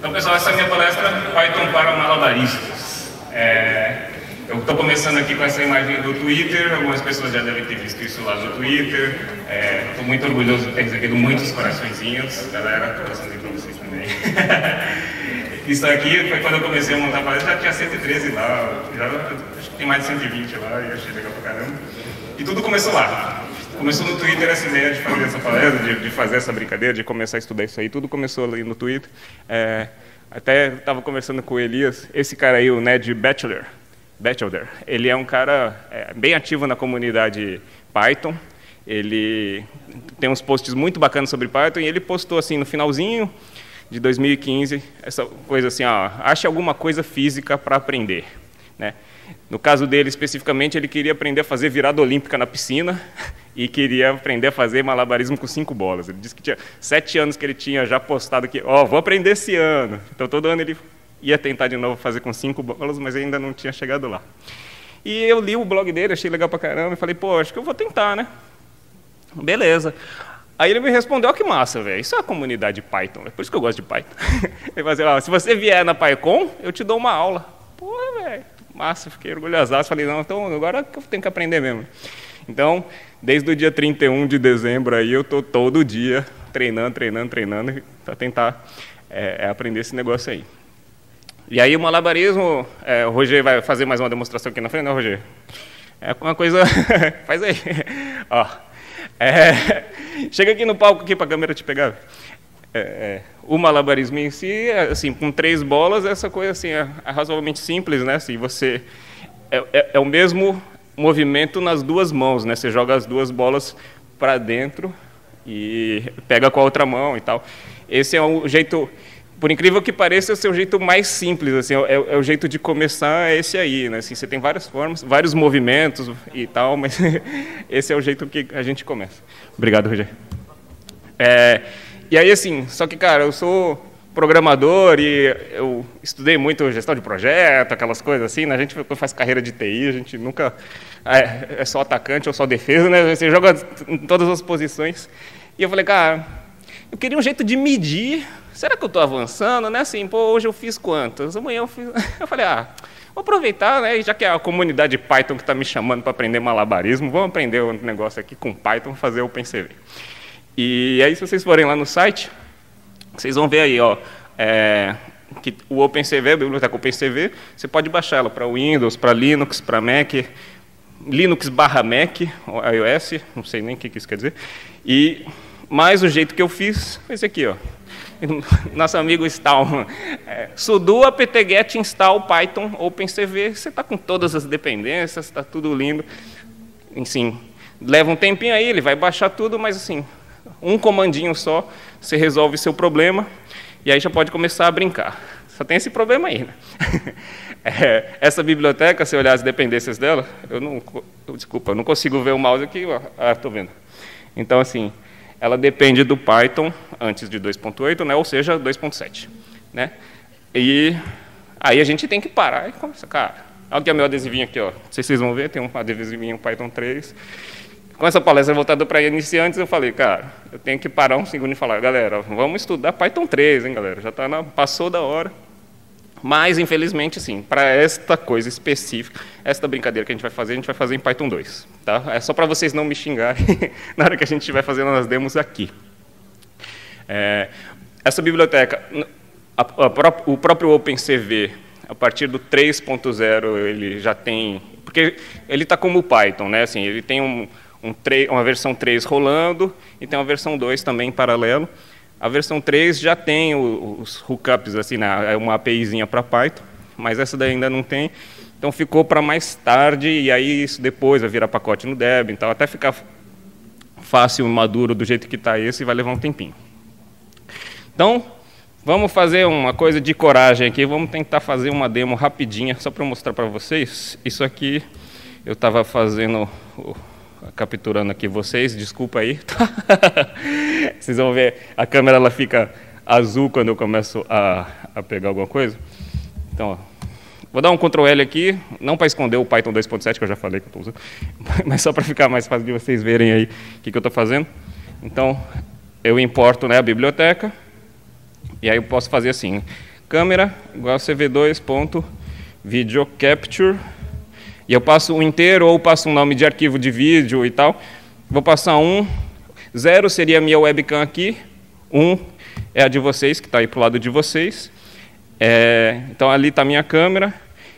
Então, pessoal, essa minha palestra Python para malabaristas. É, eu estou começando aqui com essa imagem do Twitter, algumas pessoas já devem ter visto isso lá no Twitter. Estou é, muito orgulhoso de ter recebido muitos coraçõezinhos, galera, coraçãozinho para vocês também. isso aqui foi quando eu comecei a montar a palestra, já tinha 113 lá, já, acho que tem mais de 120 lá, e achei legal pra caramba. E tudo começou lá. Começou no Twitter essa ideia de fazer essa palestra, de, de, fazer essa brincadeira, de começar a estudar isso aí. Tudo começou ali no Twitter. É, até estava conversando com o Elias, esse cara aí, o Ned Batchelor, Batchelor ele é um cara é, bem ativo na comunidade Python. Ele tem uns posts muito bacanas sobre Python e ele postou assim no finalzinho de 2015 essa coisa assim, ó, ache alguma coisa física para aprender, né? No caso dele, especificamente, ele queria aprender a fazer virada olímpica na piscina e queria aprender a fazer malabarismo com cinco bolas. Ele disse que tinha sete anos que ele tinha já postado que, ó, oh, vou aprender esse ano. Então, todo ano ele ia tentar de novo fazer com cinco bolas, mas ainda não tinha chegado lá. E eu li o blog dele, achei legal pra caramba, e falei, pô, acho que eu vou tentar, né? Beleza. Aí ele me respondeu, ó, que massa, velho, isso é a comunidade Python, é por isso que eu gosto de Python. ele falou assim, ó, se você vier na PyCon, eu te dou uma aula. Porra, velho, massa, fiquei orgulhoso. Falei, não, então agora eu tenho que aprender mesmo. Então, desde o dia 31 de dezembro aí, eu estou todo dia treinando, treinando, treinando, para tentar é, aprender esse negócio aí. E aí o malabarismo, é, o Roger vai fazer mais uma demonstração aqui na frente, não, Roger? É uma coisa, faz aí. Ó, é, chega aqui no palco aqui para a câmera te pegar. É, é, o malabarismo em si, assim, com três bolas, essa coisa assim é, é razoavelmente simples, né? Assim, você é, é, é, o mesmo movimento nas duas mãos, né? Você joga as duas bolas para dentro e pega com a outra mão e tal. Esse é o jeito, por incrível que pareça, é o jeito mais simples, assim, é, é o jeito de começar é esse aí, né? Assim, você tem várias formas, vários movimentos e tal, mas esse é o jeito que a gente começa. Obrigado, Rogério. É, e aí, assim, só que, cara, eu sou programador e eu estudei muito gestão de projeto, aquelas coisas assim, né? A gente faz carreira de TI, a gente nunca é, é só atacante ou só defesa, né? Você joga em todas as posições. E eu falei, cara, eu queria um jeito de medir. Será que eu estou avançando, né? Assim, pô, hoje eu fiz quantas? Amanhã eu fiz. Eu falei, ah, vou aproveitar, né? Já que é a comunidade Python que está me chamando para aprender malabarismo, vamos aprender um negócio aqui com Python, fazer o. E aí, se vocês forem lá no site, vocês vão ver aí, ó, é, que o OpenCV, a biblioteca OpenCV, você pode baixar ela para Windows, para Linux, para Mac, Linux barra Mac, iOS, não sei nem o que isso quer dizer. E mais o jeito que eu fiz foi esse aqui, ó. Nosso amigo Stallman. É, sudo apt-get install python OpenCV. Você está com todas as dependências, está tudo lindo. Enfim, leva um tempinho aí, ele vai baixar tudo, mas assim, um comandinho só, você resolve seu problema e aí já pode começar a brincar. Só tem esse problema aí. Né? É, essa biblioteca, se olhar as dependências dela, eu não, desculpa, eu não consigo ver o mouse aqui. Ah, estou vendo. Então, assim, ela depende do Python antes de 2.8, né, ou seja, 2.7. Né? E aí a gente tem que parar e começar. Cara, olha o meu adesivinho aqui, ó. Não sei se vocês vão ver, tem um adesivinho Python 3 com essa palestra voltada para iniciantes, eu falei, cara, eu tenho que parar um segundo e falar, galera, vamos estudar Python 3, hein, galera? Já tá na, passou da hora. Mas, infelizmente, sim, para esta coisa específica, esta brincadeira que a gente vai fazer, a gente vai fazer em Python 2. Tá? É só para vocês não me xingarem na hora que a gente estiver fazendo as demos aqui. É, essa biblioteca, a, a, o próprio OpenCV, a partir do 3.0, ele já tem... Porque ele está como o Python, né? Assim, ele tem um, um uma versão 3 rolando e tem uma versão 2 também em paralelo. A versão 3 já tem os hookups, assim, né, é uma APIzinha para Python, mas essa daí ainda não tem. Então ficou para mais tarde e aí isso depois vai virar pacote no Debian, então até ficar fácil, maduro do jeito que está esse, vai levar um tempinho. Então, vamos fazer uma coisa de coragem aqui, vamos tentar fazer uma demo rapidinha, só para mostrar para vocês. Isso aqui eu estava fazendo capturando aqui vocês, desculpa aí. vocês vão ver, a câmera ela fica azul quando eu começo a, a pegar alguma coisa. Então, ó, vou dar um Ctrl L aqui, não para esconder o Python 2.7, que eu já falei que eu estou usando, mas só para ficar mais fácil de vocês verem aí o que, que eu estou fazendo. Então, eu importo né, a biblioteca, e aí eu posso fazer assim, câmera igual a cv2.video capture e eu passo um inteiro ou passo um nome de arquivo de vídeo e tal. Vou passar um, zero seria a minha webcam aqui, um é a de vocês, que está aí para o lado de vocês. É, então ali está a minha câmera,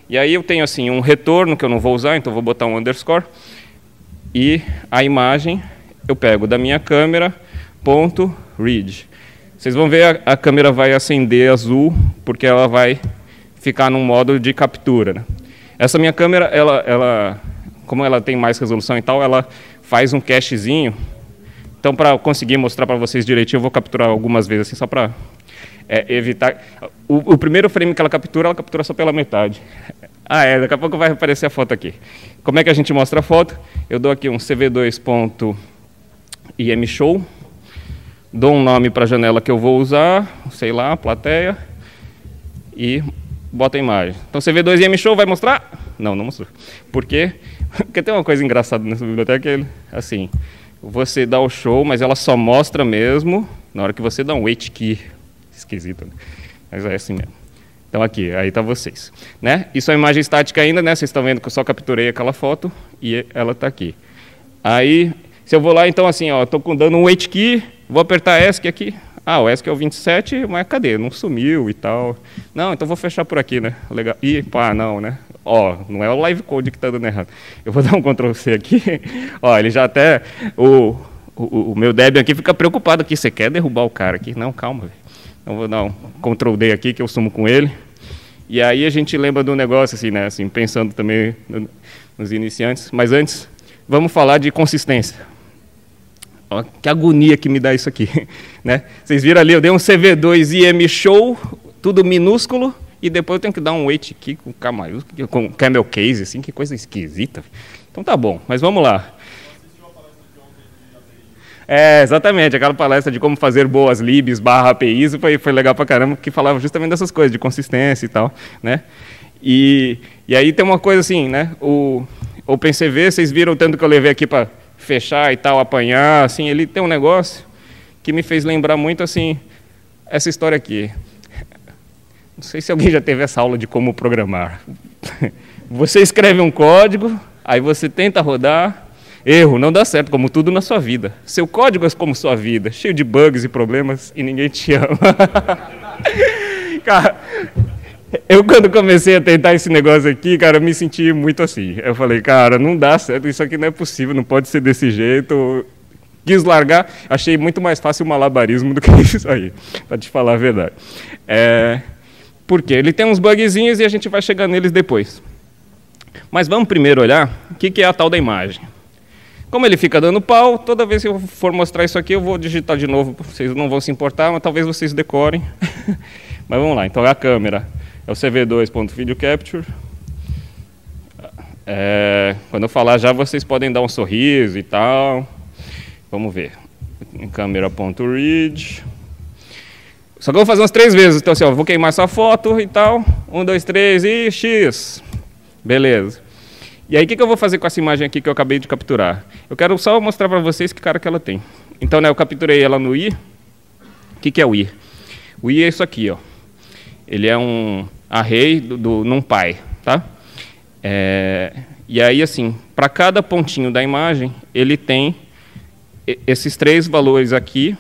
e aí eu tenho assim um retorno que eu não vou usar, então vou botar um underscore, e a imagem eu pego da minha câmera, ponto, read. Vocês vão ver a, a câmera vai acender azul, porque ela vai ficar num modo de captura. Né? Essa minha câmera, ela, ela, como ela tem mais resolução e tal, ela faz um cachezinho. Então, para conseguir mostrar para vocês direitinho, eu vou capturar algumas vezes, assim, só para é, evitar... O, o, primeiro frame que ela captura, ela captura só pela metade. Ah, é, daqui a pouco vai aparecer a foto aqui. Como é que a gente mostra a foto? Eu dou aqui um cv2.imshow, dou um nome para a janela que eu vou usar, sei lá, plateia, e bota a imagem. Então CV2 IM Show vai mostrar? Não, não mostrou. Por quê? Porque tem uma coisa engraçada nessa biblioteca, ele, assim, você dá o show, mas ela só mostra mesmo na hora que você dá um wait key. Esquisito, né? Mas é assim mesmo. Então aqui, aí está vocês. Né? Isso é imagem estática ainda, né? Vocês estão vendo que eu só capturei aquela foto e ela está aqui. Aí, se eu vou lá, então assim, ó, estou dando um wait key, vou apertar ESC aqui, ah, o ESC é o 27, mas cadê? Não sumiu e tal. Não, então vou fechar por aqui, né? Legal. Ih, pá, não, né? Ó, não é o live code que está dando errado. Eu vou dar um Ctrl C aqui. Ó, ele já até. O, o, o meu Debian aqui fica preocupado aqui. Você quer derrubar o cara aqui? Não, calma, velho. Então vou dar um Ctrl D aqui que eu sumo com ele. E aí a gente lembra do negócio, assim, né? Assim, pensando também nos iniciantes. Mas antes, vamos falar de consistência. Ó, que agonia que me dá isso aqui. Né? Vocês viram ali, eu dei um CV2 IM show, tudo minúsculo, e depois eu tenho que dar um wait aqui com K com camel case, assim, que coisa esquisita. Então tá bom, mas vamos lá. É, exatamente, aquela palestra de como fazer boas libs barra APIs foi, foi legal pra caramba, que falava justamente dessas coisas, de consistência e tal, né? E, e aí tem uma coisa assim, né? O OpenCV, vocês viram o tanto que eu levei aqui para fechar e tal, apanhar, assim, ele tem um negócio que me fez lembrar muito, assim, essa história aqui. Não sei se alguém já teve essa aula de como programar. Você escreve um código, aí você tenta rodar, erro, não dá certo, como tudo na sua vida. Seu código é como sua vida, cheio de bugs e problemas e ninguém te ama. Cara, eu, quando comecei a tentar esse negócio aqui, cara, eu me senti muito assim. Eu falei, cara, não dá certo, isso aqui não é possível, não pode ser desse jeito. Quis largar, achei muito mais fácil o malabarismo do que isso aí, para te falar a verdade. É, porque ele tem uns bugzinhos e a gente vai chegar neles depois. Mas vamos primeiro olhar o que, que é a tal da imagem. Como ele fica dando pau, toda vez que eu for mostrar isso aqui, eu vou digitar de novo, vocês não vão se importar, mas talvez vocês decorem. mas vamos lá, então é a câmera é o CV2.video capture. É, quando eu falar já, vocês podem dar um sorriso e tal. Vamos ver. Em câmera.read. Só que eu vou fazer umas três vezes. Então, assim, ó, vou queimar essa foto e tal. Um, dois, três e X. Beleza. E aí, o que, que eu vou fazer com essa imagem aqui que eu acabei de capturar? Eu quero só mostrar para vocês que cara que ela tem. Então, né, eu capturei ela no I. O que, que é o I? O I é isso aqui, ó ele é um array do, do NumPy, tá? É, e aí, assim, para cada pontinho da imagem, ele tem esses três valores aqui.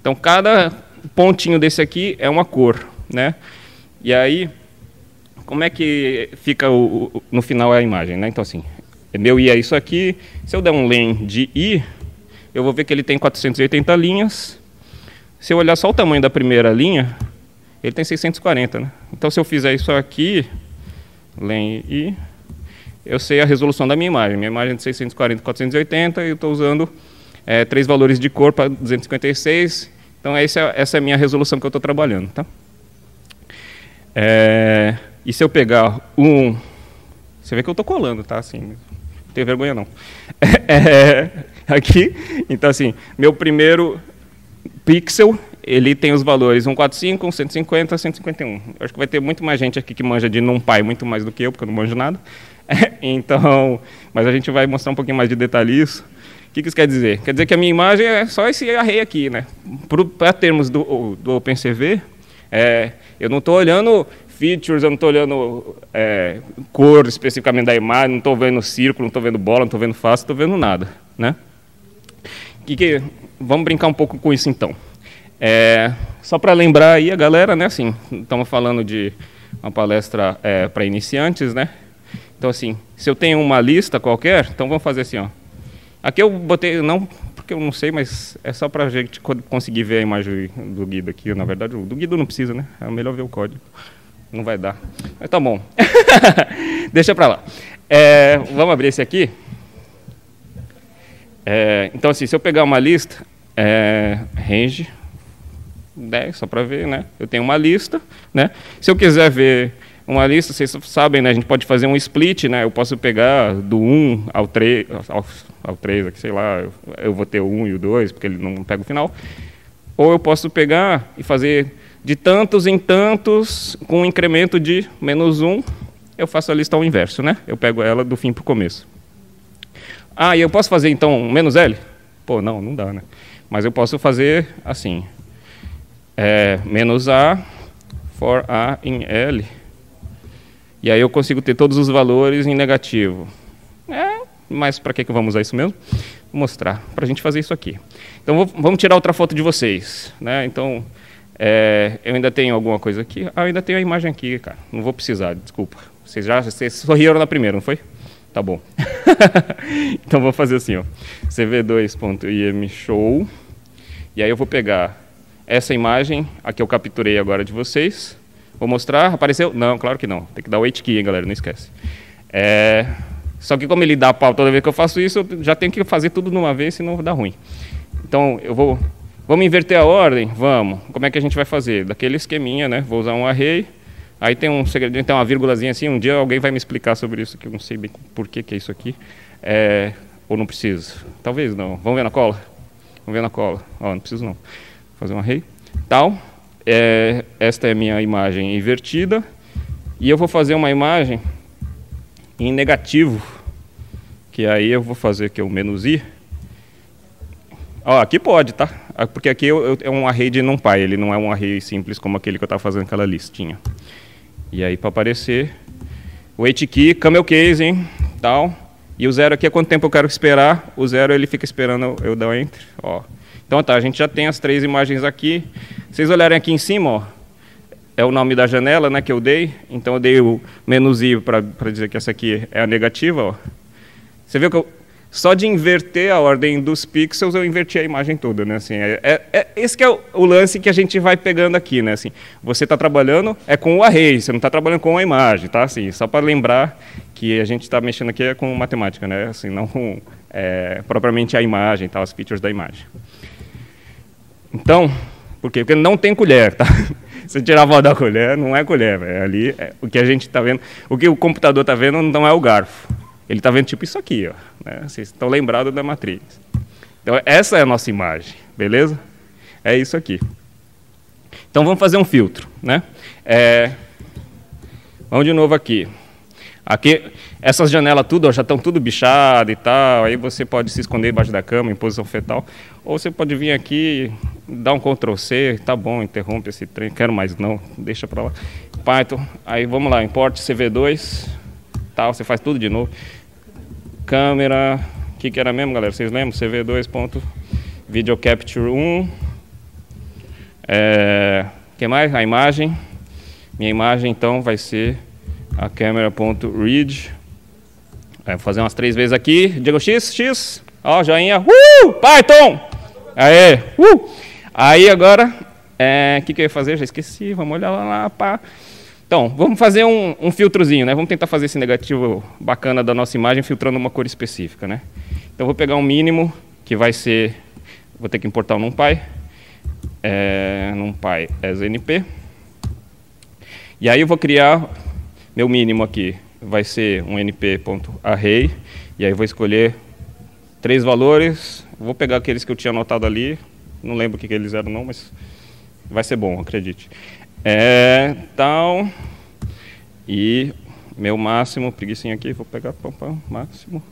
Então, cada pontinho desse aqui é uma cor, né? E aí, como é que fica o, o, no final a imagem, né? Então, assim, meu i é isso aqui. Se eu der um len de i, eu vou ver que ele tem 480 linhas. Se eu olhar só o tamanho da primeira linha, ele tem 640, né? Então, se eu fizer isso aqui, len i, eu sei a resolução da minha imagem. Minha imagem é de 640 480 e eu estou usando é, três valores de cor para 256. Então, essa é, essa é a minha resolução que eu estou trabalhando, tá? É, e se eu pegar um... Você vê que eu estou colando, tá? Assim, não tenho vergonha, não. É, aqui, então, assim, meu primeiro pixel ele tem os valores 145, 150, 151. Eu acho que vai ter muito mais gente aqui que manja de NumPy, muito mais do que eu, porque eu não manjo nada. então, mas a gente vai mostrar um pouquinho mais de detalhe isso. O que, que isso quer dizer? Quer dizer que a minha imagem é só esse array aqui, né? Para termos do, do OpenCV, É, eu não estou olhando features, eu não estou olhando é, cor especificamente da imagem, não estou vendo círculo, não estou vendo bola, não estou vendo face, não estou vendo nada. Né? Que que, vamos brincar um pouco com isso então. É, só para lembrar aí a galera, né, assim, estamos falando de uma palestra é, para iniciantes, né? Então assim, se eu tenho uma lista qualquer, então vamos fazer assim, ó. Aqui eu botei, não porque eu não sei, mas é só para a gente conseguir ver a imagem do Guido aqui. Na verdade, do Guido não precisa, né? É melhor ver o código. Não vai dar. Mas tá bom. Deixa para lá. É, vamos abrir esse aqui. É, então assim, se eu pegar uma lista, é, range, 10, só para ver, né? Eu tenho uma lista, né? Se eu quiser ver uma lista, vocês sabem, né? A gente pode fazer um split, né? Eu posso pegar do 1 ao 3, ao, ao 3, aqui, sei lá, eu, eu vou ter o 1 e o 2, porque ele não pega o final. Ou eu posso pegar e fazer de tantos em tantos, com um incremento de menos 1, eu faço a lista ao inverso, né? Eu pego ela do fim para o começo. Ah, e eu posso fazer então menos L? Pô, não, não dá, né? Mas eu posso fazer assim, é, menos A for A em L. E aí eu consigo ter todos os valores em negativo. É, mas para que, que vamos usar isso mesmo? Vou mostrar, para a gente fazer isso aqui. Então vou, vamos tirar outra foto de vocês. Né? Então, é, eu ainda tenho alguma coisa aqui. Ah, eu ainda tenho a imagem aqui, cara. Não vou precisar, desculpa. Vocês já vocês sorriram na primeira, não foi? Tá bom. então vou fazer assim, ó. cv2.im show. E aí eu vou pegar essa imagem, a que eu capturei agora de vocês. Vou mostrar, apareceu? Não, claro que não. Tem que dar o H key, hein, galera, não esquece. É, só que como ele dá pau toda vez que eu faço isso, eu já tenho que fazer tudo de uma vez, senão dá ruim. Então, eu vou... Vamos inverter a ordem? Vamos. Como é que a gente vai fazer? Daquele esqueminha, né? Vou usar um array. Aí tem um segredinho, tem uma vírgulazinha assim. Um dia alguém vai me explicar sobre isso, que eu não sei bem por que, que é isso aqui. É, ou não preciso? Talvez não. Vamos ver na cola? Vamos ver na cola. Ó, não preciso não fazer um array, tal. É, esta é a minha imagem invertida. E eu vou fazer uma imagem em negativo, que aí eu vou fazer aqui o menos i. Ó, aqui pode, tá? Ah, porque aqui eu, eu, é um array de NumPy, ele não é um array simples como aquele que eu estava fazendo aquela listinha. E aí para aparecer o key, camel case, hein, tal. E o zero aqui é quanto tempo eu quero esperar. O zero ele fica esperando eu dar enter, ó. Então tá, a gente já tem as três imagens aqui. Vocês olharem aqui em cima, ó, é o nome da janela né, que eu dei. Então eu dei o menos i para dizer que essa aqui é a negativa. Ó. Você viu que eu, só de inverter a ordem dos pixels eu inverti a imagem toda. Né? Assim, é, é, é esse que é o, o, lance que a gente vai pegando aqui. Né? Assim, você está trabalhando é com o array, você não está trabalhando com a imagem. Tá? Assim, só para lembrar que a gente está mexendo aqui é com matemática, né? assim, não com é, propriamente a imagem, tá? as features da imagem. Então, por quê? Porque não tem colher, tá? Se tirar a voz da colher, não é colher, véio. ali é, o que a gente está vendo, o que o computador está vendo não é o garfo. Ele está vendo tipo isso aqui, ó. Né? Vocês estão lembrados da matriz. Então essa é a nossa imagem, beleza? É isso aqui. Então vamos fazer um filtro, né? É, vamos de novo aqui. Aqui, essas janelas tudo ó, já estão tudo bichadas e tal, aí você pode se esconder debaixo da cama em posição fetal, ou você pode vir aqui, dar um Ctrl C, tá bom, interrompe esse trem, quero mais não, deixa para lá. Python, aí vamos lá, import CV2, tal, você faz tudo de novo. Câmera, o que, que era mesmo, galera? Vocês lembram? CV2. Video Capture 1. É, que mais? A imagem. Minha imagem então vai ser a câmera.read. É, vou fazer umas três vezes aqui. Digo X, X. Ó, joinha. Uh! Python! Aê! Uh! Aí agora, o é, que, que eu ia fazer? Já esqueci. Vamos olhar lá, pá. Então, vamos fazer um, um, filtrozinho, né? Vamos tentar fazer esse negativo bacana da nossa imagem filtrando uma cor específica, né? Então, vou pegar um mínimo, que vai ser... Vou ter que importar o um NumPy. É, NumPy as NP. E aí eu vou criar meu mínimo aqui vai ser um np.array, e aí vou escolher três valores, vou pegar aqueles que eu tinha anotado ali, não lembro o que, que eles eram não, mas vai ser bom, acredite. É, tal, e meu máximo, preguiçinha aqui, vou pegar, pam, pam, máximo,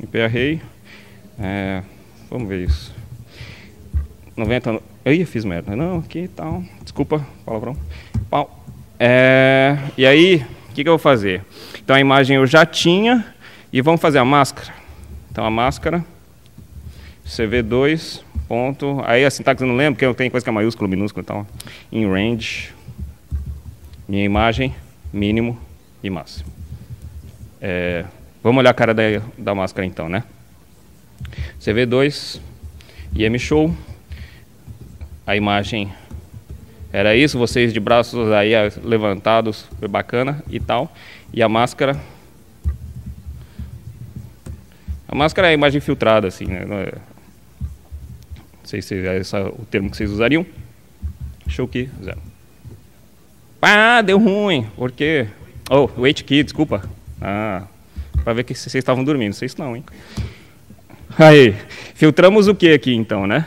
np array, é, vamos ver isso. 90. Ih, fiz merda. Não, aqui tal. Desculpa, palavrão. Pau. É, e aí, o que, que eu vou fazer? Então a imagem eu já tinha e vamos fazer a máscara. Então a máscara, CV2, ponto. Aí a sintaxe eu não lembro, porque tem coisa que é maiúsculo, minúsculo e tal. In range, minha imagem, mínimo e máximo. É, vamos olhar a cara da, da máscara então, né? CV2, IM Show, a imagem era isso, vocês de braços aí levantados, foi bacana e tal. E a máscara. A máscara é a imagem filtrada, assim, né? Não, é... Sei se é esse o termo que vocês usariam. Show key, zero. Ah, deu ruim. Por quê? Oh, wait key, desculpa. Ah, para ver que vocês estavam dormindo. Vocês não, hein? Aí, filtramos o que aqui então, né?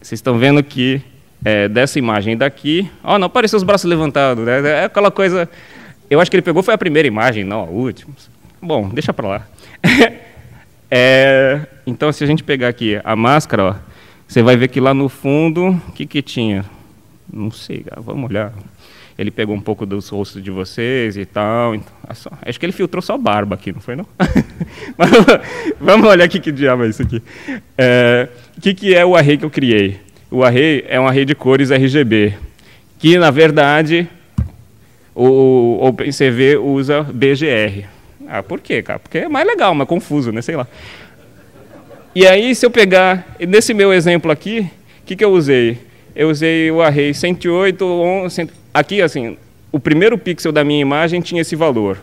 Vocês estão vendo que é, dessa imagem daqui. Ó, oh, não apareceu os braços levantados, né? É aquela coisa. Eu acho que ele pegou foi a primeira imagem, não a última. Bom, deixa para lá. é, então, se a gente pegar aqui a máscara, ó, você vai ver que lá no fundo, o que, que tinha? Não sei, vamos olhar. Ele pegou um pouco dos rostos de vocês e tal. Então, é acho que ele filtrou só barba aqui, não foi não? vamos olhar aqui que diabo é isso aqui. É, o que, que é o array que eu criei? O array é um array de cores RGB, que na verdade o OpenCV usa BGR. Ah, por quê, cara? Porque é mais legal, mais confuso, né? Sei lá. E aí, se eu pegar, nesse meu exemplo aqui, o que, que eu usei? Eu usei o array 108, 11, aqui assim, o primeiro pixel da minha imagem tinha esse valor.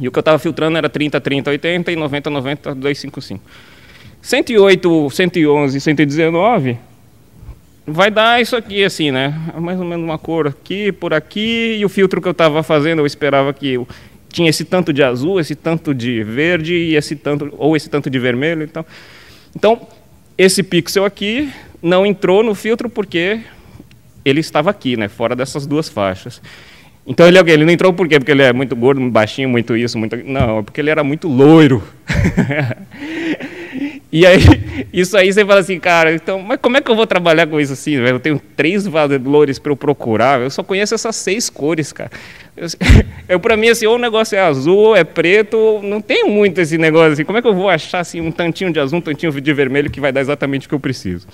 E o que eu estava filtrando era 30, 30, 80 e 90, 90, 255. 108, 111, 119 vai dar isso aqui, assim, né? Mais ou menos uma cor aqui, por aqui, e o filtro que eu estava fazendo, eu esperava que tinha esse tanto de azul, esse tanto de verde, e esse tanto, ou esse tanto de vermelho. Então, então esse pixel aqui não entrou no filtro porque ele estava aqui, né? Fora dessas duas faixas. Então ele, ele não entrou por quê? Porque ele é muito gordo, muito baixinho, muito isso, muito. Não, é porque ele era muito loiro. E aí, isso aí você fala assim, cara, então, mas como é que eu vou trabalhar com isso assim? Eu tenho três valores para eu procurar, eu só conheço essas seis cores, cara. Eu, eu para mim, assim, ou o negócio é azul, ou é preto, não tenho muito esse negócio assim. Como é que eu vou achar assim, um tantinho de azul, um tantinho de vermelho que vai dar exatamente o que eu preciso?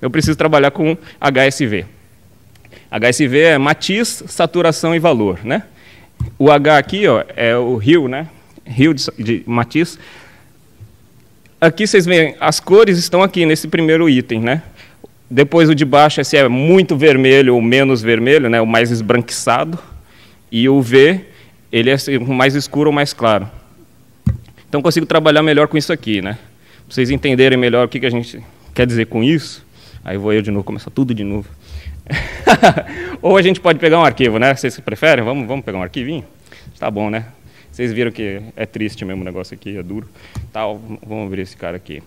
Eu preciso trabalhar com HSV. HSV é matiz, saturação e valor, né? O H aqui, ó, é o rio, né? Rio de, de matiz, Aqui vocês veem, as cores estão aqui nesse primeiro item, né? Depois o de baixo é se é muito vermelho ou menos vermelho, né? O mais esbranquiçado. E o V, ele é assim, mais escuro ou mais claro. Então consigo trabalhar melhor com isso aqui, né? Pra vocês entenderem melhor o que, que a gente quer dizer com isso. Aí vou eu de novo, começar tudo de novo. ou a gente pode pegar um arquivo, né? Vocês preferem? Vamos, vamos pegar um arquivinho? Tá bom, né? Vocês viram que é triste mesmo o negócio aqui, é duro. Tal, vamos abrir esse cara aqui.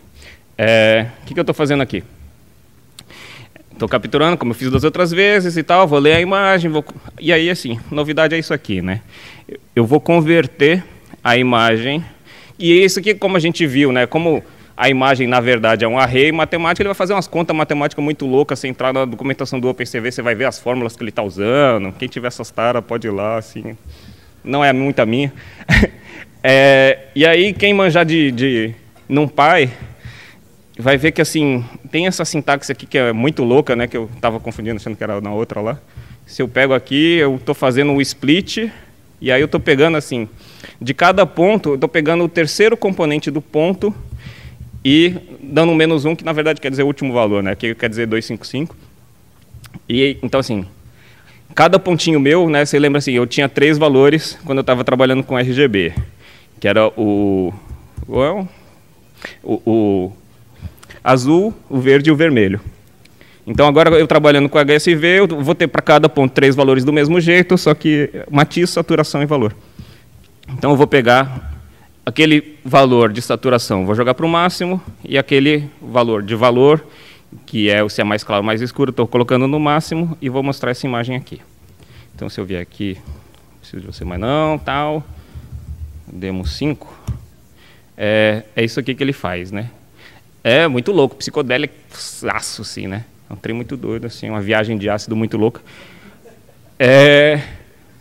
É, o que, que eu estou fazendo aqui? Estou capturando, como eu fiz das outras vezes e tal, vou ler a imagem, vou... e aí, assim, novidade é isso aqui, né? Eu vou converter a imagem, e isso aqui, como a gente viu, né? Como a imagem, na verdade, é um array matemático, ele vai fazer umas contas matemáticas muito loucas, você entrar na documentação do OpenCV, você vai ver as fórmulas que ele está usando, quem tiver essas taras pode ir lá, assim, não é muita minha. é, e aí, quem manjar de, de NumPy vai ver que assim tem essa sintaxe aqui que é muito louca, né? Que eu estava confundindo, achando que era na outra lá. Se eu pego aqui, eu estou fazendo um split e aí eu estou pegando assim, de cada ponto, eu estou pegando o terceiro componente do ponto e dando um menos um, que na verdade quer dizer o último valor, né? Que quer dizer 255. E então assim, cada pontinho meu, né, você lembra assim, eu tinha três valores quando eu estava trabalhando com RGB, que era o, o, o, azul, o verde e o vermelho. Então agora eu trabalhando com HSV, eu vou ter para cada ponto três valores do mesmo jeito, só que matiz, saturação e valor. Então eu vou pegar aquele valor de saturação, vou jogar para o máximo, e aquele valor de valor que é o se é mais claro mais escuro, estou colocando no máximo e vou mostrar essa imagem aqui. Então, se eu vier aqui, preciso de você mais não, tal, demo 5, é, é isso aqui que ele faz, né? É muito louco, psicodélico, aço, assim, né? É um trem muito doido, assim, uma viagem de ácido muito louca. É,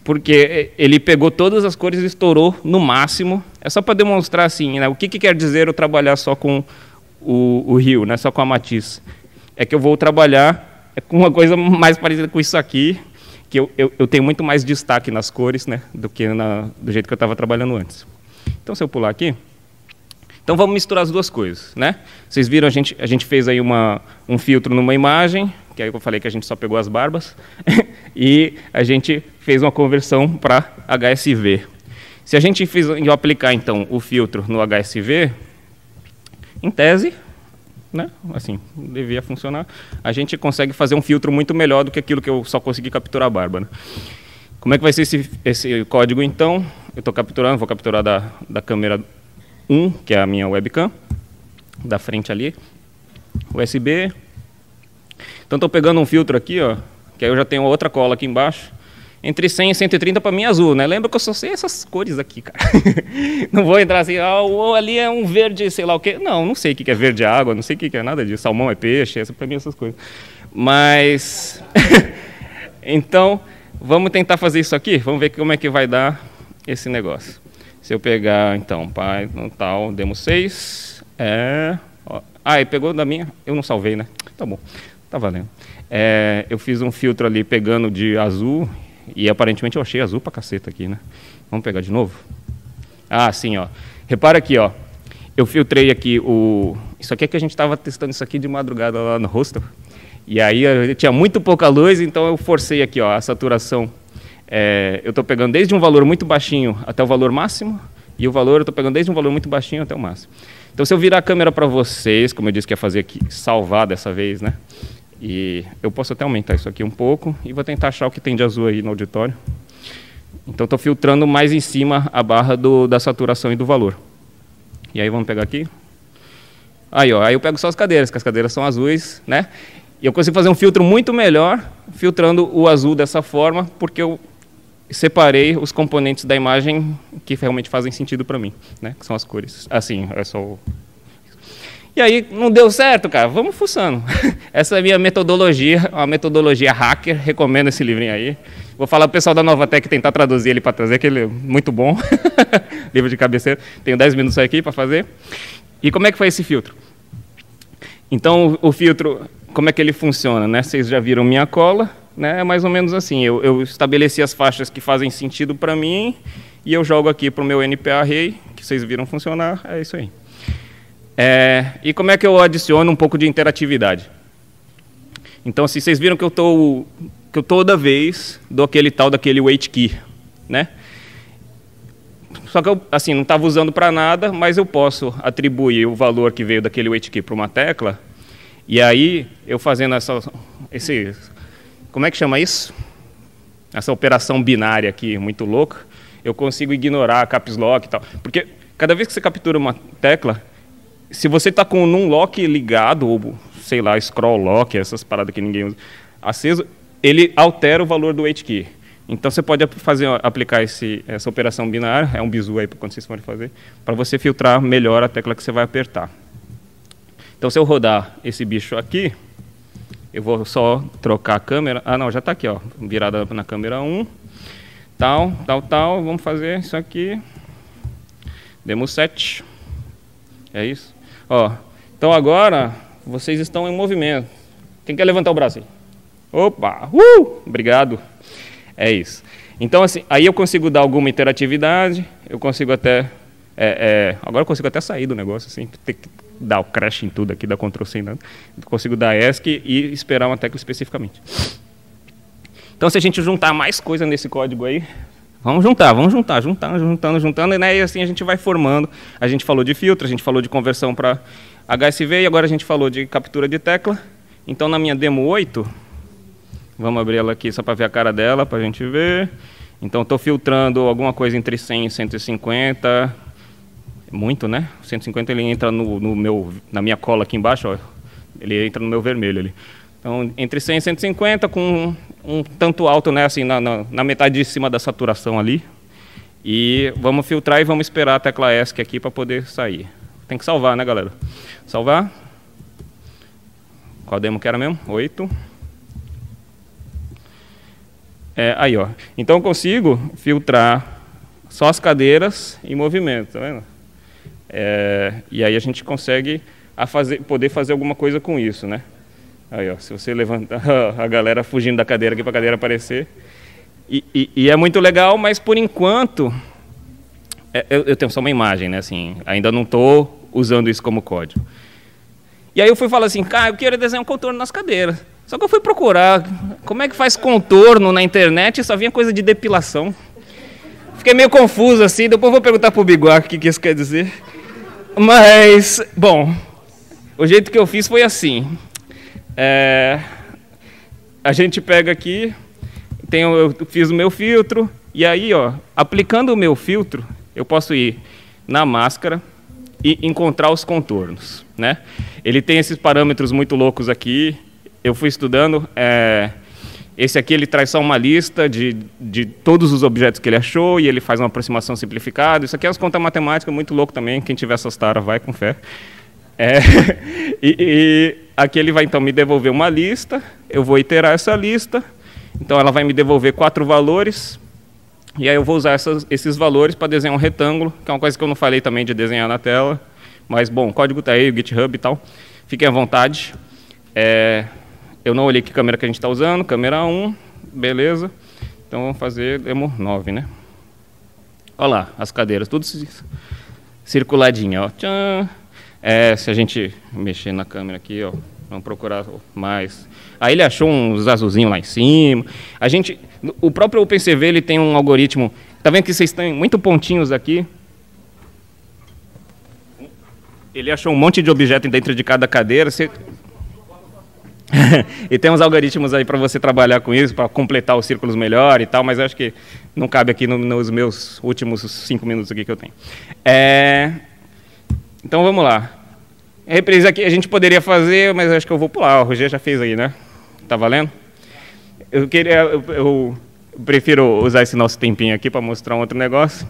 porque ele pegou todas as cores e estourou no máximo. É só para demonstrar assim, né, o que, que, quer dizer eu trabalhar só com o, o rio, né, só com a matiz. É que eu vou trabalhar com uma coisa mais parecida com isso aqui, que eu, eu, eu tenho muito mais destaque nas cores né, do que na, do jeito que eu estava trabalhando antes. Então, se eu pular aqui, então vamos misturar as duas coisas, né? Vocês viram, a gente, a gente fez aí uma, um filtro numa imagem, que aí eu falei que a gente só pegou as barbas, e a gente fez uma conversão para HSV. Se a gente fiz, aplicar então o filtro no HSV, em tese, né, assim, devia funcionar, a gente consegue fazer um filtro muito melhor do que aquilo que eu só consegui capturar a barba. Né? Como é que vai ser esse, esse código então? Eu estou capturando, vou capturar da, da câmera 1, que é a minha webcam, da frente ali, USB. Então estou pegando um filtro aqui, ó, que aí eu já tenho outra cola aqui embaixo. Entre 100 e 130 para mim é azul, né? Lembra que eu só sei essas cores aqui, cara. não vou entrar assim, ah, ou ali é um verde, sei lá o quê. Não, não sei o que é verde água, não sei o que é nada disso. Salmão é peixe, essa para mim essas coisas. Mas então, vamos tentar fazer isso aqui. Vamos ver como é que vai dar esse negócio. Se eu pegar, então, Python tal, demo 6, é... Ah, e pegou da minha? Eu não salvei, né? Tá bom, tá valendo. É, eu fiz um filtro ali pegando de azul, e aparentemente eu achei azul pra caceta aqui, né? Vamos pegar de novo? Ah, sim, ó. Repara aqui, ó. Eu filtrei aqui o... Isso aqui é que a gente estava testando isso aqui de madrugada lá no hostel. E aí tinha muito pouca luz, então eu forcei aqui, ó, a saturação é, eu estou pegando desde um valor muito baixinho até o valor máximo, e o valor eu estou pegando desde um valor muito baixinho até o máximo. Então, se eu virar a câmera para vocês, como eu disse que ia fazer aqui, salvar dessa vez, né? E eu posso até aumentar isso aqui um pouco e vou tentar achar o que tem de azul aí no auditório. Então, estou filtrando mais em cima a barra do, da saturação e do valor. E aí, vamos pegar aqui. Aí, ó, aí eu pego só as cadeiras, que as cadeiras são azuis, né? E eu consigo fazer um filtro muito melhor filtrando o azul dessa forma, porque eu separei os componentes da imagem que realmente fazem sentido para mim, né? Que são as cores. Assim, é só o... E aí não deu certo, cara. Vamos fuçando. Essa é a minha metodologia, uma metodologia hacker. Recomendo esse livrinho aí. Vou falar pro pessoal da Nova Tech tentar traduzir ele para trazer, que ele é muito bom. Livro de cabeceira. Tenho 10 minutos aqui para fazer. E como é que foi esse filtro? Então, o filtro, como é que ele funciona? Né? Vocês já viram minha cola né? É mais ou menos assim. Eu, eu estabeleci as faixas que fazem sentido para mim e eu jogo aqui para o meu NPA array, que vocês viram funcionar. É isso aí. É, e como é que eu adiciono um pouco de interatividade? Então, assim, vocês viram que eu tô que eu toda vez dou aquele tal daquele wait key, né? Só que eu assim não estava usando para nada, mas eu posso atribuir o valor que veio daquele wait key para uma tecla. E aí eu fazendo essa, esse como é que chama isso? Essa operação binária aqui, muito louca, eu consigo ignorar a caps lock e tal. Porque cada vez que você captura uma tecla, se você está com um lock ligado, ou sei lá, scroll lock, essas paradas que ninguém usa, aceso, ele altera o valor do wait key. Então você pode fazer, aplicar esse, essa operação binária, é um bizu aí para quando vocês forem fazer, para você filtrar melhor a tecla que você vai apertar. Então se eu rodar esse bicho aqui, eu vou só trocar a câmera. Ah, não, já está aqui, ó, virada na câmera 1. Tal, tal, tal. Vamos fazer isso aqui. Demo 7. É isso. Ó, então agora vocês estão em movimento. Quem quer levantar o braço aí? Opa! Uh! Obrigado. É isso. Então, assim, aí eu consigo dar alguma interatividade, eu consigo até. É, é, agora eu consigo até sair do negócio, assim, ter que dar o crash em tudo aqui, dar Ctrl C, né? consigo dar ESC e esperar uma tecla especificamente. Então, se a gente juntar mais coisa nesse código aí, vamos juntar, vamos juntar, juntando, juntando, juntando, né? e assim a gente vai formando. A gente falou de filtro, a gente falou de conversão para HSV e agora a gente falou de captura de tecla. Então, na minha demo 8, vamos abrir ela aqui só para ver a cara dela, para a gente ver. Então, estou filtrando alguma coisa entre 100 e 150, muito, né? 150 ele entra no, no, meu, na minha cola aqui embaixo, ó, ele entra no meu vermelho ali. Então, entre 100 e 150, com um, tanto alto, né? Assim, na, na, na, metade de cima da saturação ali. E vamos filtrar e vamos esperar a tecla ESC aqui para poder sair. Tem que salvar, né, galera? Salvar. Qual demo que era mesmo? 8. É, aí, ó. Então eu consigo filtrar só as cadeiras em movimento, tá vendo? É, e aí a gente consegue a fazer, poder fazer alguma coisa com isso, né? Aí, ó, se você levantar a galera fugindo da cadeira aqui para a cadeira aparecer. E, e, e, é muito legal, mas por enquanto é, eu, eu, tenho só uma imagem, né? Assim, ainda não estou usando isso como código. E aí eu fui falar assim, cara, eu quero desenhar um contorno nas cadeiras. Só que eu fui procurar como é que faz contorno na internet e só vinha coisa de depilação. Fiquei meio confuso assim, depois vou perguntar pro Biguá o que, que isso quer dizer. Mas, bom, o jeito que eu fiz foi assim. É, a gente pega aqui, tem, eu fiz o meu filtro, e aí, ó, aplicando o meu filtro, eu posso ir na máscara e encontrar os contornos, né? Ele tem esses parâmetros muito loucos aqui, eu fui estudando. É, esse aqui ele traz só uma lista de, de todos os objetos que ele achou e ele faz uma aproximação simplificada. Isso aqui é as contas matemáticas, muito louco também. Quem tiver essas taras, vai com fé. É, e, e, aqui ele vai então me devolver uma lista, eu vou iterar essa lista, então ela vai me devolver quatro valores, e aí eu vou usar essas, esses valores para desenhar um retângulo, que é uma coisa que eu não falei também de desenhar na tela, mas bom, o código está aí, o GitHub e tal, fiquem à vontade. É, eu não olhei que câmera que a gente está usando, câmera 1, beleza. Então vamos fazer demo 9, né? Olha lá, as cadeiras, tudo circuladinha, ó. Tchan. É, se a gente mexer na câmera aqui, ó, vamos procurar mais. Aí ele achou uns azulzinhos lá em cima. A gente, o próprio OpenCV ele tem um algoritmo. Tá vendo que vocês têm muito pontinhos aqui? Ele achou um monte de objeto dentro de cada cadeira. Você, e tem uns algoritmos aí para você trabalhar com isso, para completar os círculos melhor e tal, mas acho que não cabe aqui no, nos meus últimos cinco minutos aqui que eu tenho. É, então vamos lá. Represa aqui a gente poderia fazer, mas acho que eu vou pular. O Roger já fez aí, né? Tá valendo? Eu queria, eu, eu prefiro usar esse nosso tempinho aqui para mostrar um outro negócio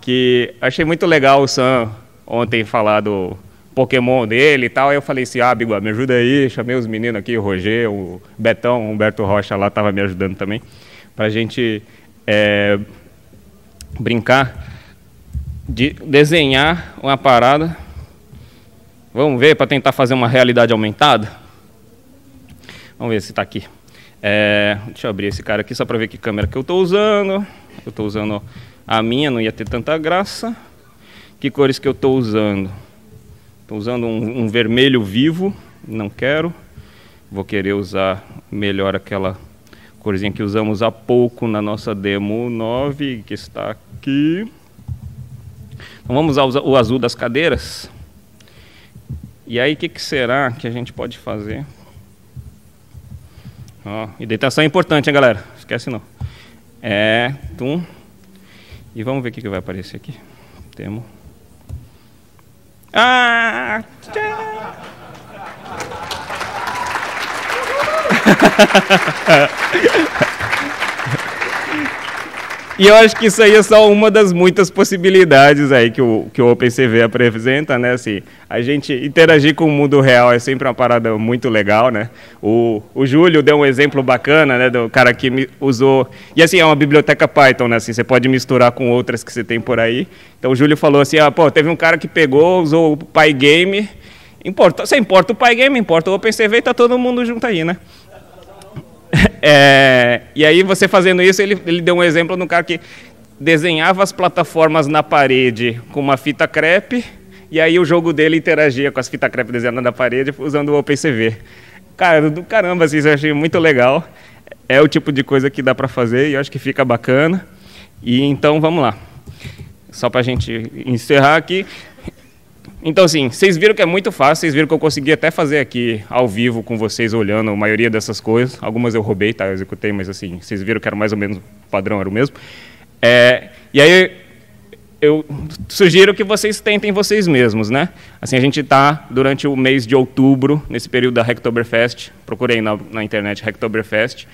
que achei muito legal o Sam ontem falar do Pokémon dele e tal. Aí eu falei assim, ah, Bigua, me ajuda aí. Chamei os meninos aqui, o Roger, o Betão, o Humberto Rocha lá estava me ajudando também, para a gente é, brincar de desenhar uma parada. Vamos ver para tentar fazer uma realidade aumentada? Vamos ver se está aqui. É, deixa eu abrir esse cara aqui só para ver que câmera que eu estou usando. Eu estou usando a minha, não ia ter tanta graça. Que cores que eu estou usando? Estou usando um, um, vermelho vivo, não quero. Vou querer usar melhor aquela corzinha que usamos há pouco na nossa demo 9, que está aqui. Então vamos usar o azul das cadeiras. E aí, o que, que, será que a gente pode fazer? Ó, hidratação é importante, hein, galera? Esquece não. É, tum. E vamos ver o que, que vai aparecer aqui. Temos. Ah! E eu acho que isso aí é só uma das muitas possibilidades aí que o, que o OpenCV apresenta, né? Assim, a gente interagir com o mundo real é sempre uma parada muito legal, né? O, o Júlio deu um exemplo bacana, né? Do cara que usou... E assim, é uma biblioteca Python, né? Assim, você pode misturar com outras que você tem por aí. Então o Júlio falou assim, ah, pô, teve um cara que pegou, usou o PyGame... Importa, você importa o PyGame, importa o OpenCV e tá todo mundo junto aí, né? É, e aí você fazendo isso, ele, ele deu um exemplo no cara que desenhava as plataformas na parede com uma fita crepe, e aí o jogo dele interagia com as fitas crepe desenhadas na parede usando o OpenCV. Cara, do caramba, assim, eu achei muito legal. É o tipo de coisa que dá para fazer e eu acho que fica bacana. E então vamos lá. Só para a gente encerrar aqui, então, assim, vocês viram que é muito fácil, vocês viram que eu consegui até fazer aqui ao vivo com vocês olhando a maioria dessas coisas. Algumas eu roubei, tá? Eu executei, mas assim, vocês viram que era mais ou menos o padrão, era o mesmo. É, e aí eu sugiro que vocês tentem vocês mesmos, né? Assim, a gente está durante o mês de outubro, nesse período da Hacktoberfest, procurei na, na internet Hacktoberfest.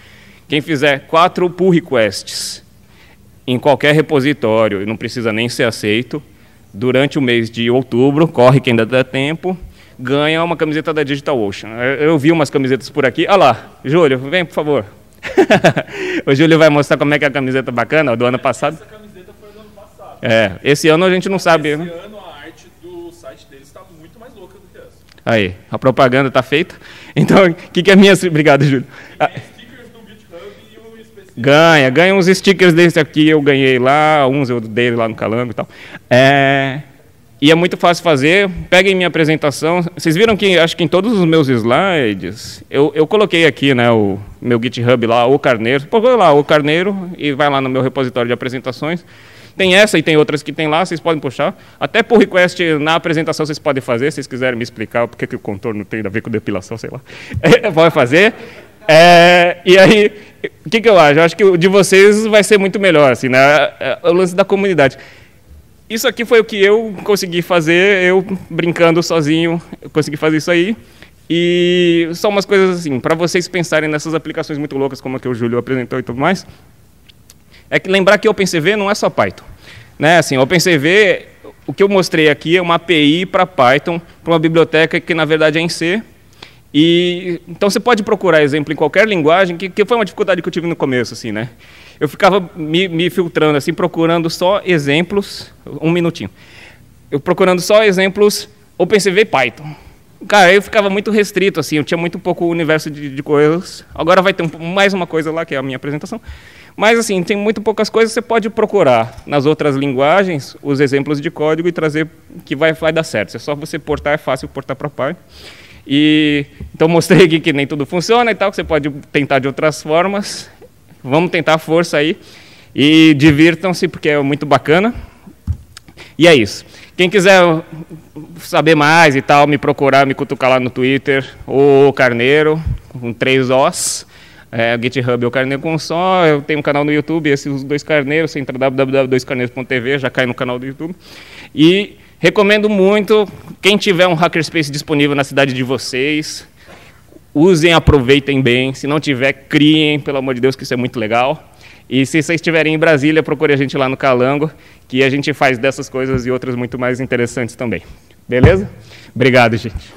Quem fizer quatro pull requests em qualquer repositório, não precisa nem ser aceito, durante o mês de outubro, corre que ainda dá tempo, ganha uma camiseta da Digital Ocean. Eu vi umas camisetas por aqui. Olha lá, Júlio, vem, por favor. o Júlio vai mostrar como é que é a camiseta bacana do ano passado. Essa camiseta foi do ano passado. É, esse ano a gente não sabe. Esse né? ano a arte do site deles está muito mais louca do que essa. Aí, a propaganda está feita. Então, o que, que é minha. Obrigado, Júlio. Ah, Stickers do GitHub e o específico. Ganha, ganha uns stickers desse aqui, eu ganhei lá, uns eu dei lá no Calango e tal. É, e é muito fácil fazer. Peguem minha apresentação. Vocês viram que, acho que em todos os meus slides, eu, eu coloquei aqui né, o meu GitHub lá, o Carneiro. Procura lá, o Carneiro, e vai lá no meu repositório de apresentações. Tem essa e tem outras que tem lá, vocês podem puxar. Até por request na apresentação vocês podem fazer, se vocês quiserem me explicar por que o contorno tem a ver com depilação, sei lá. Pode fazer. É, e aí, o que, que eu acho? Eu acho que o de vocês vai ser muito melhor, assim, né? É, O lance da comunidade. Isso aqui foi o que eu consegui fazer, eu brincando sozinho, eu consegui fazer isso aí. E são umas coisas assim, para vocês pensarem nessas aplicações muito loucas, como a que o Júlio apresentou e tudo mais, é que lembrar que OpenCV não é só Python. Né? Assim, OpenCV, o que eu mostrei aqui é uma API para Python, para uma biblioteca que na verdade é em C. E, então você pode procurar exemplo em qualquer linguagem, que, que foi uma dificuldade que eu tive no começo, assim, né? Eu ficava me, me filtrando, assim, procurando só exemplos, um minutinho. Eu procurando só exemplos OpenCV e Python. Cara, eu ficava muito restrito, assim, eu tinha muito pouco universo de, de coisas. Agora vai ter um, mais uma coisa lá, que é a minha apresentação. Mas, assim, tem muito poucas coisas, você pode procurar nas outras linguagens os exemplos de código e trazer que vai, vai dar certo. É só você portar, é fácil portar para Python. E, então, mostrei aqui que nem tudo funciona e tal, que você pode tentar de outras formas. Vamos tentar a força aí. E divirtam-se, porque é muito bacana. E é isso. Quem quiser saber mais e tal, me procurar, me cutucar lá no Twitter, o Carneiro, com três Os. É, GitHub é o Carneiro com só. Eu tenho um canal no YouTube, esses dois Carneiros. Você entra www.doiscarneiros.tv, já cai no canal do YouTube. E recomendo muito, quem tiver um Hackerspace disponível na cidade de vocês, usem, aproveitem bem. Se não tiver, criem, pelo amor de Deus, que isso é muito legal. E se vocês estiverem em Brasília, procure a gente lá no Calango, que a gente faz dessas coisas e outras muito mais interessantes também. Beleza? Obrigado, gente.